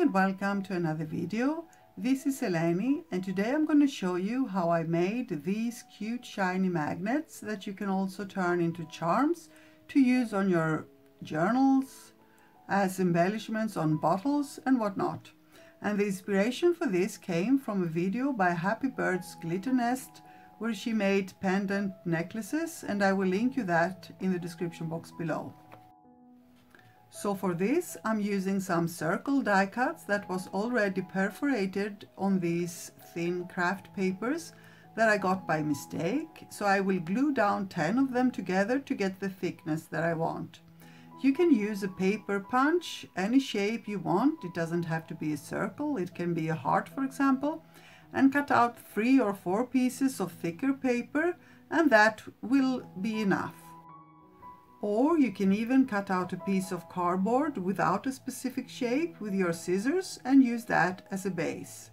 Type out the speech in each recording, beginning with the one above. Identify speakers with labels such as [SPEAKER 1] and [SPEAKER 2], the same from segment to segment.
[SPEAKER 1] and welcome to another video. This is Eleni and today I'm going to show you how I made these cute shiny magnets that you can also turn into charms to use on your journals, as embellishments on bottles and whatnot. And the inspiration for this came from a video by Happy Birds Glitter Nest where she made pendant necklaces and I will link you that in the description box below. So for this I'm using some circle die cuts that was already perforated on these thin craft papers that I got by mistake. So I will glue down 10 of them together to get the thickness that I want. You can use a paper punch, any shape you want. It doesn't have to be a circle. It can be a heart, for example, and cut out three or four pieces of thicker paper and that will be enough. Or you can even cut out a piece of cardboard without a specific shape with your scissors and use that as a base.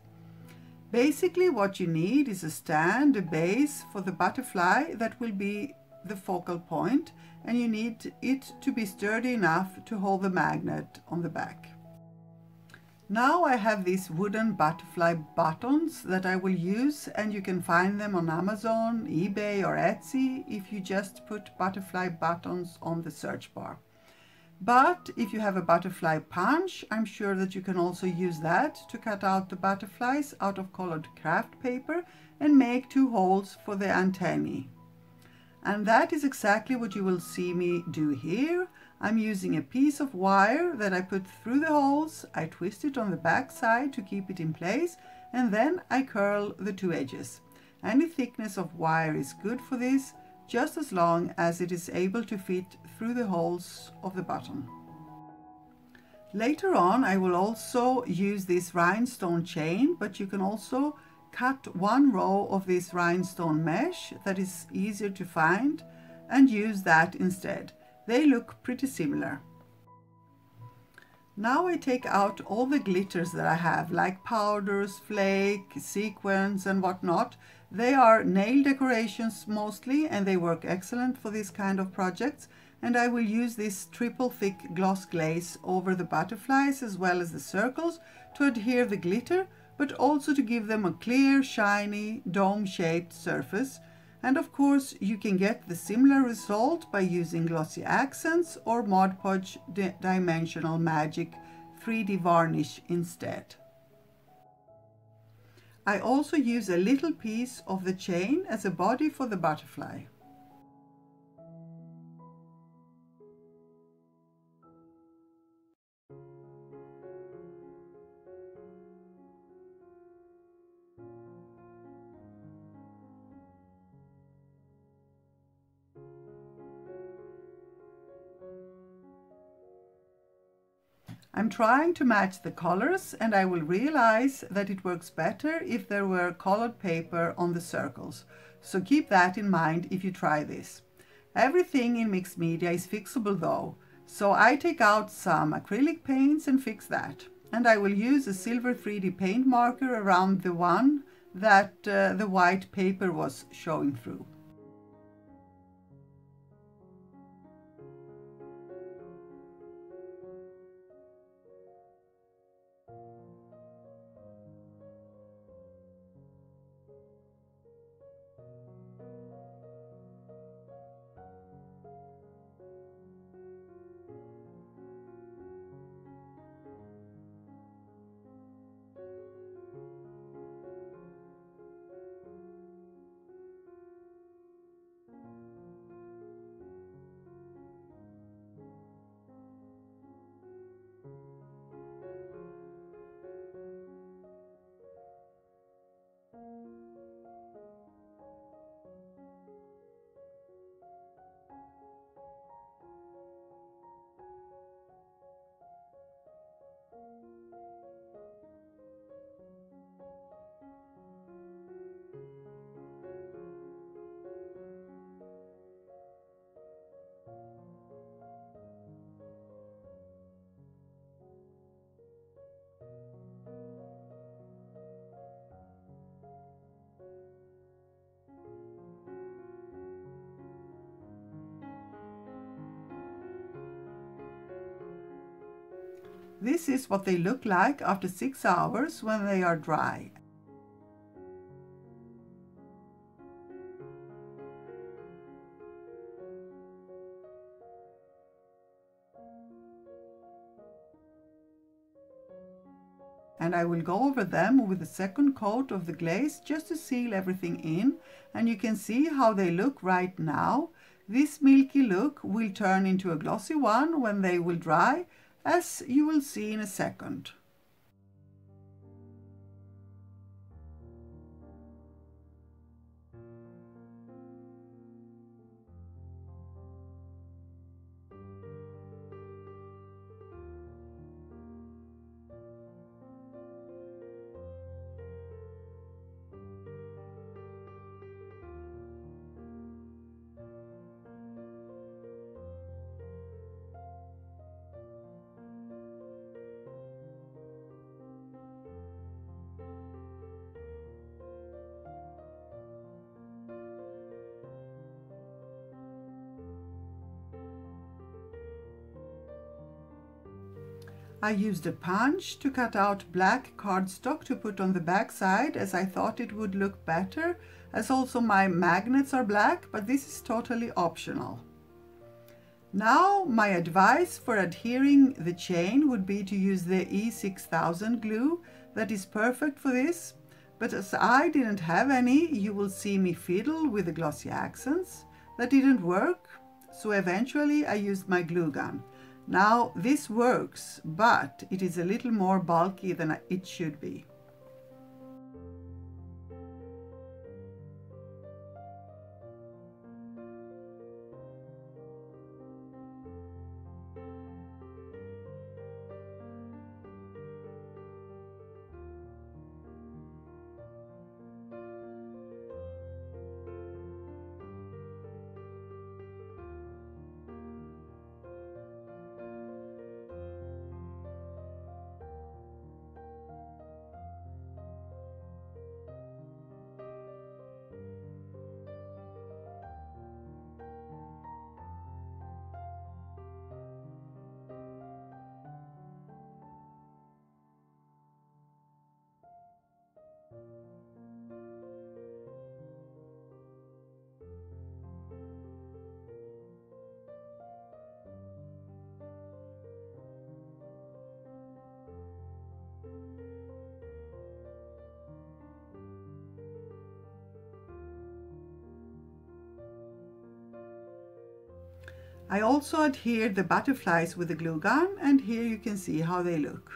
[SPEAKER 1] Basically what you need is a stand, a base for the butterfly that will be the focal point and you need it to be sturdy enough to hold the magnet on the back. Now I have these wooden butterfly buttons that I will use and you can find them on Amazon, eBay or Etsy if you just put butterfly buttons on the search bar. But if you have a butterfly punch, I'm sure that you can also use that to cut out the butterflies out of colored craft paper and make two holes for the antennae. And that is exactly what you will see me do here. I'm using a piece of wire that I put through the holes. I twist it on the back side to keep it in place and then I curl the two edges. Any thickness of wire is good for this, just as long as it is able to fit through the holes of the button. Later on I will also use this rhinestone chain, but you can also cut one row of this rhinestone mesh that is easier to find and use that instead. They look pretty similar. Now I take out all the glitters that I have, like powders, flake, sequins and whatnot. They are nail decorations mostly and they work excellent for this kind of projects. And I will use this triple thick gloss glaze over the butterflies as well as the circles to adhere the glitter, but also to give them a clear, shiny, dome-shaped surface and of course, you can get the similar result by using glossy accents or Mod Podge Dimensional Magic 3D varnish instead. I also use a little piece of the chain as a body for the butterfly. I'm trying to match the colors and I will realize that it works better if there were colored paper on the circles. So keep that in mind if you try this. Everything in mixed media is fixable though, so I take out some acrylic paints and fix that. And I will use a silver 3D paint marker around the one that uh, the white paper was showing through. This is what they look like after 6 hours when they are dry. and I will go over them with a second coat of the glaze just to seal everything in and you can see how they look right now. This milky look will turn into a glossy one when they will dry as you will see in a second. I used a punch to cut out black cardstock to put on the back side as I thought it would look better as also my magnets are black but this is totally optional. Now my advice for adhering the chain would be to use the E6000 glue that is perfect for this but as I didn't have any you will see me fiddle with the glossy accents. That didn't work so eventually I used my glue gun. Now this works, but it is a little more bulky than it should be. I also adhered the butterflies with the glue gun and here you can see how they look.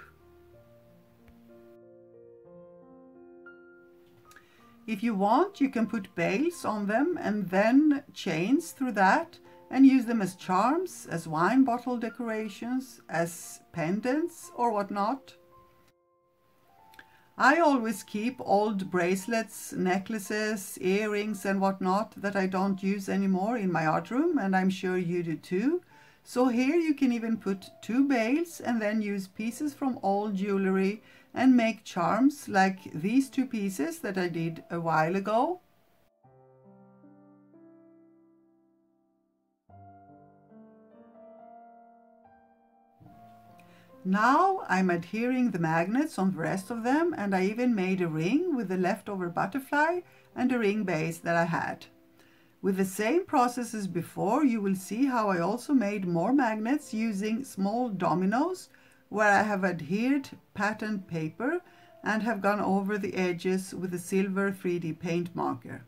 [SPEAKER 1] If you want, you can put bails on them and then chains through that and use them as charms, as wine bottle decorations, as pendants or whatnot. I always keep old bracelets, necklaces, earrings and whatnot that I don't use anymore in my art room and I'm sure you do too. So here you can even put two bails and then use pieces from old jewelry and make charms like these two pieces that I did a while ago. Now I'm adhering the magnets on the rest of them and I even made a ring with the leftover butterfly and a ring base that I had. With the same process as before, you will see how I also made more magnets using small dominoes where I have adhered patterned paper and have gone over the edges with a silver 3D paint marker.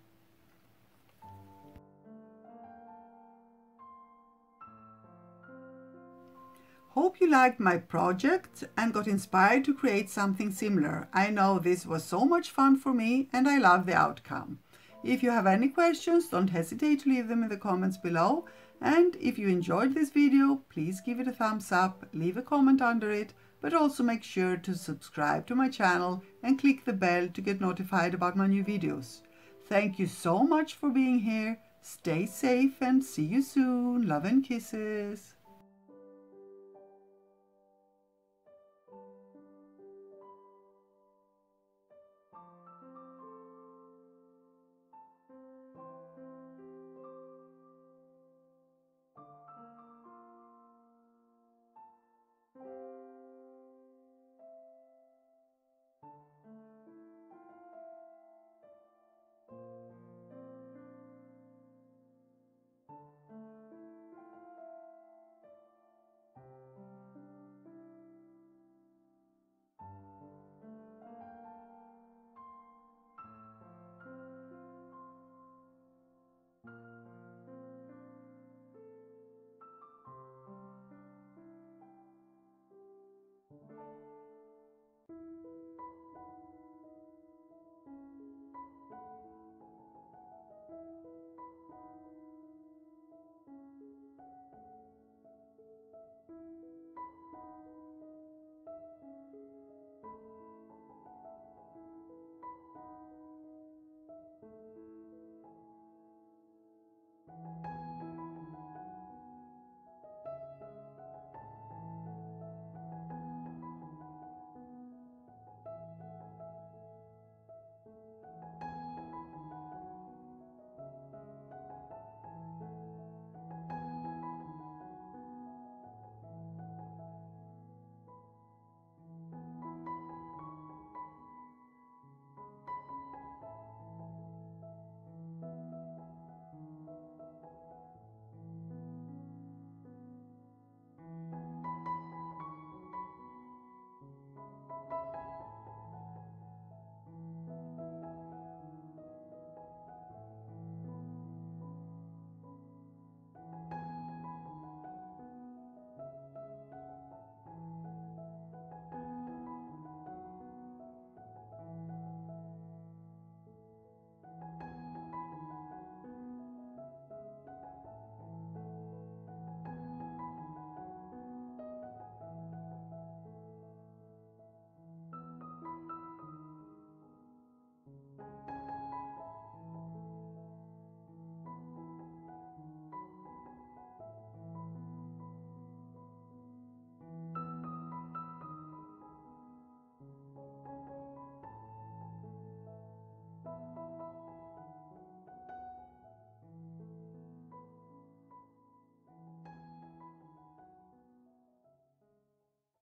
[SPEAKER 1] Hope you liked my project and got inspired to create something similar. I know this was so much fun for me and I love the outcome. If you have any questions, don't hesitate to leave them in the comments below. And if you enjoyed this video, please give it a thumbs up, leave a comment under it, but also make sure to subscribe to my channel and click the bell to get notified about my new videos. Thank you so much for being here. Stay safe and see you soon. Love and kisses.